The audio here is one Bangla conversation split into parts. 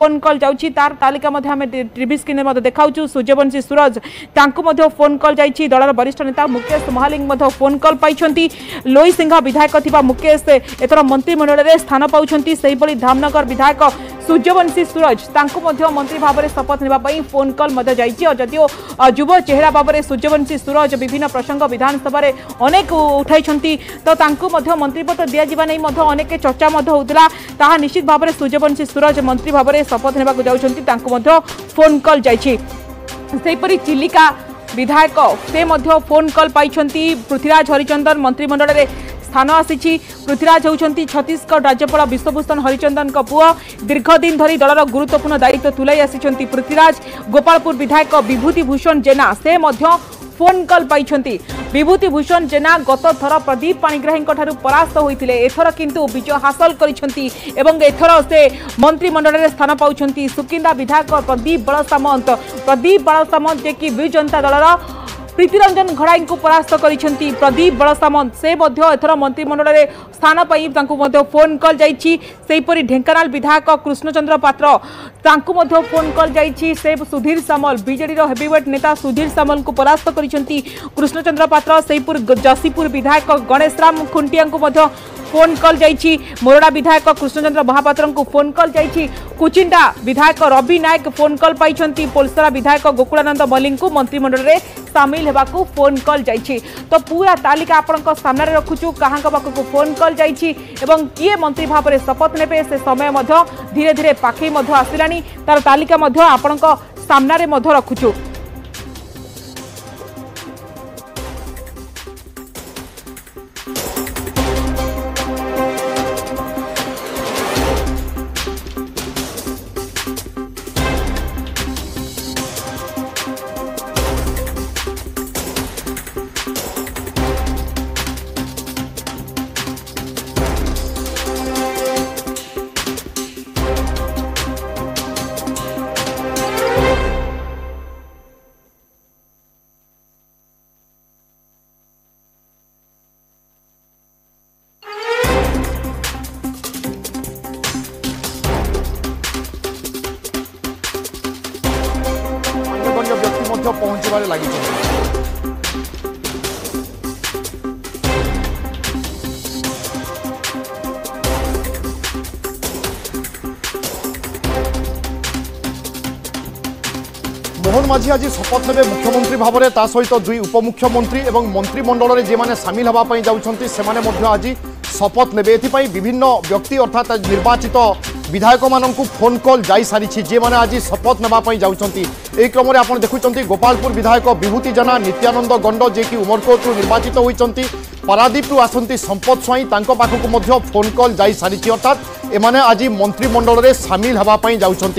फ़ोन कल जाऊँगी तार तालिका टी स्क्रीन में देखाऊँ सूर्यवंशी सूरज तांकू फ़ोन कल जा दलर वरिष्ठ नेता मुकेश महालिंग फ़ोन कल पाई लोई सिंह विधायक थी मुकेश एथर मंत्रिमंडल में स्थान पाँच से धामनगर विधायक বিধায়ক সূর্যবংশী সুরজ তাঙ্কু মধ্য মন্ত্রী ভাবে শপথ নেওয়া ফোন কল মধ্যে যাইছি যদিও যুব চেহারা ভাবে সূর্যবংশী সুরজ বিভিন্ন প্রসঙ্গ বিধানসভায় অনেক উঠাইছন্তি তো তাঙ্কু মধ্য মন্ত্রীপদ দিয়াযিবা নেই মধ্য অনেক চর্চা মধ্য হউতিলা তাহা নিশ্চিত ভাবে সূর্যবংশী সুরজ মন্ত্রী ভাবে শপথ নেওয়া যাচ্ছেন তাঁকু মধ্য ফোন কল যাই সেইপরি চিলিকা বিধায়ক সে মধ্য ফোন কল পাইছন্তি পৃথ্বীরাজ হরিচন্দন মন্ত্রিমণ্ডଳରେ স্থান আসিছি পৃথ্বীরাজ হচ্ছেন ছত্তিশগড় রাজ্যপাল বিশ্বভূষণ হরিচন্দন পুয় দীর্ঘদিন ধর দলর গুরুত্বপূর্ণ দায়িত্ব তুলাই আসিছেন পৃথ্বীরাজ গোপালপুর বিধায়ক বিভূতিভূষণ জেনা সে ফোন কল পাইছেন বিভূতিভূষণ জেনা গত থর প্রদীপ পাণিগ্রাহীঠার পরাস্ত হয়েছিল এথর কিন্তু বিজয় হাসল করেছেন এবং এথর সে মন্ত্রিমণ্ডলের স্থান পাচ্ছেন সুকিন্দা বিধায়ক প্রদীপ বড়সামন্ত প্রদীপ বড়সামন্ত যে কি বিজু জনতা দলর प्रीतिरंजन घड़ाई को परास्त कर प्रदीप बड़सामंत से एथर मंत्रिमंडल स्थान परोन कल जापरी ढेकाना विधायक कृष्णचंद्र पत्र फ़ोन कल जा सुधीर सामल विजेर हेवीवेट नेता सुधीर सामल को परास्त कर कृष्णचंद्र पात्र जशीपुर विधायक गणेश राम खुंटिया फ़ोन कल जा मोरडा विधायक कृष्णचंद्र महापात्र फ़ोन कल जा कुचिंडा विधायक रवि नायक फ़ोन कल पाई पोलसरा विधायक गोकुानंद मल्लिक मंत्रिमंडल में सामिल होगा फ़ोन कल जा तो पूरा तालिका आपण रखु क्या पाखक फ़ोन कल जा किए मंत्री भाव में शपथ ने से समय धीरे धीरे पाखे आसला तार तालिका आपण रखुचु একেবারে লাগিত মোহন মাঝি আজ শপথ নেবে মুখ্যমন্ত্রী ভাবে তা সহ দুই উপমুখ্যমন্ত্রী এবং মন্ত্রিমণ্ডলের যে সামিল হওয়া যাচ্ছেন সে আজ শপথ নেবে। এথিপাই বিভিন্ন ব্যক্তি অর্থাৎ নির্বাচিত বিধায়কমানঙ্কু ফোন কল যাই সারিছি যে মানে আজি শপথ নেওয়া যাচ্ছেন এই ক্রমে আপনার দেখুম গোপালপুর বিধায়ক বিভূতি জানা নিত্যানন্দ গণ্ড যে কি উমরকোটু নির্বাচিত হয়েছেন পারাদ্বীপু আসতে সম্পদ স্বাইঁ তাঁক পাখক ফোন কল যাই সারিছি অর্থাৎ এমানে আজি মন্ত্রিমণ্ডলের সামিল হওয়া যাচ্ছেন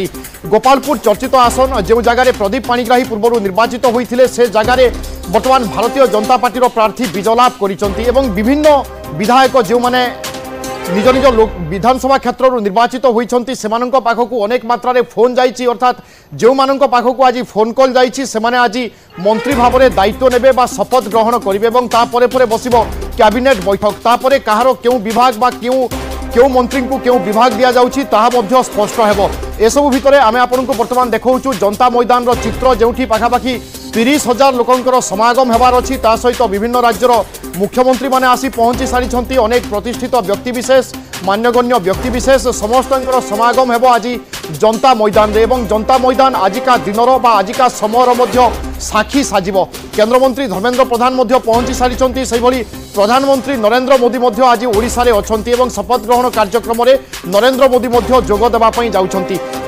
গোপালপুর চর্চিত আসন যে জায়গায় প্রদীপ পাণিগ্রাহী পূর্ব নির্বাচিত হয়েছিল সে জায়গায় বর্তমান ভারতীয় জনতা পার্টির প্রার্থী বিজয়লাভ করেছেন এবং বিভিন্ন বিধায়ক যে নিজ নিজ বিধানসভা ক্ষেত্র নির্বাচিত হয়েছেন সে পাখক অনেক মাত্রায় ফোন যাই অর্থাৎ যে পাখক আজ ফোন কল যাই সে আজ মন্ত্রী ভাবে দায়িত্ব নেবে বা শপথ গ্রহণ করবে এবং তাপরে পরে বসব ক্যাবিনেট বৈঠক তাপরে কাহার কেউ বিভাগ বা কেউ কেউ মন্ত্রী কেউ বিভাগ দিয়া যাচ্ছি তাহা স্পষ্ট হব এসবু ভিতরে আমি আপনার বর্তমান দেখাউছু জনতা ময়দানর চিত্র যেটি পাখাপাখি তিরিশ হাজার লোকর সমাগম হবার অছি, তা সহিত বিভিন্ন রাজ্যর মুখ্যমন্ত্রী মানে আসি পৌঁছি সারি অনেক প্রতিষ্ঠিত ব্যক্তিবিশেষ মান্যগণ্য ব্যক্তিবিশেষ সমস্তঙ্কর সমাগম ହେବ আজ জনতা ময়দানে এবং জনতা ময়দান আজিকা দিনর বা আজিকা সময়ের মধ্য সাক্ষী সাজিব। কেন্দ্রমন্ত্রী ধর্মেন্দ্র প্রধান পৌঁছি সারি সেইভাবে প্রধানমন্ত্রী নরেন্দ্র মোদী আজ ওড়শার অনেক এবং শপথ গ্রহণ কার্যক্রমে নরেন্দ্র মোদী যোগ দেওয়া যাচ্ছেন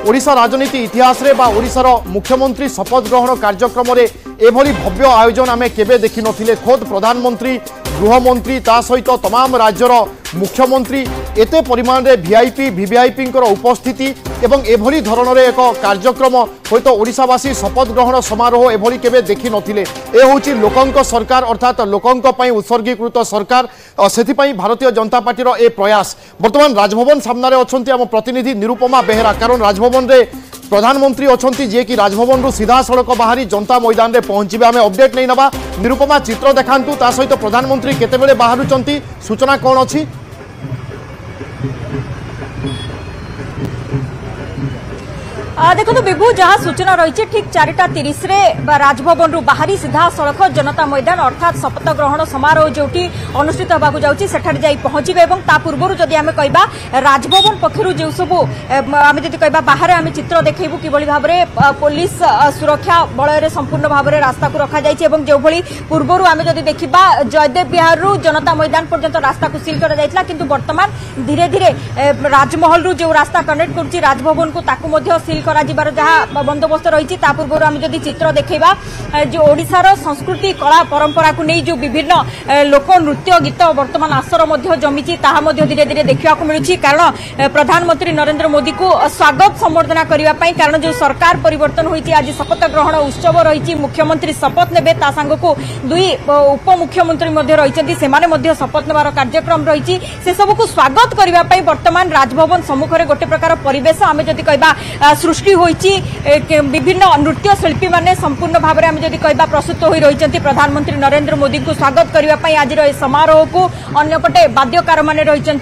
ওড়শা রাজনীতি ইতিহাসে বা ওড়শার মুখ্যমন্ত্রী শপথ গ্রহণ কার্যক্রমে এভাবে ভব্য আয়োজন আমি কেবে দেখি খোদ প্রধানমন্ত্রী গৃহমন্ত্রী তা সহ তমাম রাজ্যর মুখ্যমন্ত্রী, এতে পরিমাণে ভিআইপি ভিভিআইপিঙ্কর উপস্থিতি এবং এভাবে ধরনের এক কার্যক্রম হয়তো ওড়িশাবাসী শপথ গ্রহণ সমারোহ এভাবে কেবে দেখি নথিলে এ হচ্ছে লোকঙ্ক সরকার অর্থাৎ লোকঙ্ক উৎসর্গীকৃত সরকার সেপাই ভারতীয় জনতা পার্টির এ প্রয়াস বর্তমান রাজভবন সামনে অনেক প্রতিনিধি নিরুপমা বেহেরা কারণ রাজভবনের প্রধানমন্ত্রী অনেক যে কি রাজভবনরু সিধাসলখ বাহারি জনতা ময়দানে পৌঁছবে আমি অপডেট নেই নেবা নিরুপমা চিত্র দেখাতু তা সহ প্রধানমন্ত্রী কেতবে বাহুচার সূচনা কণ অছি Thank you. ଦେଖନ୍ତୁ ବିଭୁ ଯାହା ସୂଚନା ରହିଛି ଠିକ୍ ଚାରିଟା ତିରିଶରେ ରାଜଭବନରୁ ବାହାରି ସିଧାସଳଖ ଜନତା ମଇଦାନ ଅର୍ଥାତ୍ ଶପଥ ଗ୍ରହଣ ସମାରୋହ ଯେଉଁଠି ଅନୁଷ୍ଠିତ ହେବାକୁ ଯାଉଛି ସେଠାରେ ଯାଇ ପହଞ୍ଚିବେ ଏବଂ ତା ପୂର୍ବରୁ ଯଦି ଆମେ କହିବା ରାଜଭବନ ପକ୍ଷରୁ ଯେଉଁ ସବୁ ଆମେ ଯଦି କହିବା ବାହାରେ ଆମେ ଚିତ୍ର ଦେଖେଇବୁ କିଭଳି ଭାବରେ ପୋଲିସ ସୁରକ୍ଷା ବଳୟରେ ସମ୍ପୂର୍ଣ୍ଣ ଭାବରେ ରାସ୍ତାକୁ ରଖାଯାଇଛି ଏବଂ ଯେଉଁଭଳି ପୂର୍ବରୁ ଆମେ ଯଦି ଦେଖିବା ଜୟଦେବ ବିହାରରୁ ଜନତା ମଇଦାନ ପର୍ଯ୍ୟନ୍ତ ରାସ୍ତାକୁ ସିଲ୍ କରାଯାଇଥିଲା କିନ୍ତୁ ବର୍ତ୍ତମାନ ଧୀରେ ଧୀରେ ରାଜମହଲରୁ ଯେଉଁ ରାସ୍ତା କନେକ୍ଟ କରୁଛି ରାଜଭବନକୁ ତାକୁ ମଧ୍ୟ ସିଲ୍ କରାଯିବାର ଯାହା ବନ୍ଦୋବସ୍ତ ରହିଛି ତା ପୂର୍ବରୁ ଆମେ ଯଦି ଚିତ୍ର ଦେଖେଇବା ଯେ ଓଡ଼ିଶାର ସଂସ୍କୃତି କଳା ପରମ୍ପରାକୁ ନେଇ ଯେଉଁ ବିଭିନ୍ନ ଲୋକ ନୃତ୍ୟ ଗୀତ ବର୍ତ୍ତମାନ ଆସର ମଧ୍ୟ ଜମିଛି ତାହା ମଧ୍ୟ ଧୀରେ ଧୀରେ ଦେଖିବାକୁ ମିଳୁଛି। କାରଣ ପ୍ରଧାନମନ୍ତ୍ରୀ ନରେନ୍ଦ୍ର ମୋଦିଙ୍କୁ ସ୍ୱାଗତ ସମ୍ବର୍ଦ୍ଧନା କରିବା ପାଇଁ କାରଣ ଯେଉଁ ସରକାର ପରିବର୍ତ୍ତନ ହୋଇଛି ଆଜି ଶପଥ ଗ୍ରହଣ ଉତ୍ସବ ରହିଛି ମୁଖ୍ୟମନ୍ତ୍ରୀ ଶପଥ ନେବେ ତା ସାଙ୍ଗକୁ ଦୁଇ ଉପମୁଖ୍ୟମନ୍ତ୍ରୀ ମଧ୍ୟ ରହିଛନ୍ତି ସେମାନେ ମଧ୍ୟ ଶପଥ ନେବାର କାର୍ଯ୍ୟକ୍ରମ ରହିଛି। ସେସବୁକୁ ସ୍ୱାଗତ କରିବା ପାଇଁ ବର୍ତ୍ତମାନ ରାଜଭବନ ସମ୍ମୁଖରେ ଗୋଟେ ପ୍ରକାର ପରିବେଶ ଆମେ ଯଦି କହିବା সৃষ্টি হয়েছি বিভিন্ন নৃত্য শিল্পী মানে সম্পূর্ণ ভাবে আমি যদি কহবা প্রস্তুত হয়ে রয়েছেন প্রধানমন্ত্রী নরেন্দ্র মোদী স্বাগত করা আজর এই সমারোহকু অন্যপটে বাদ্যকার মানে রয়েছেন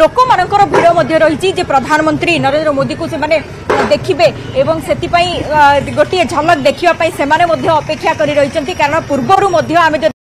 লোক মানকর ভিড় মধ্যে রয়েছে যে প্রধানমন্ত্রী নরেন্দ্র মোদীকে সে দেখবে এবং সেপাই গোটিয়ে ঝলক দেখা সে অপেক্ষা করে রয়েছেন কারণ পূর্বর আমি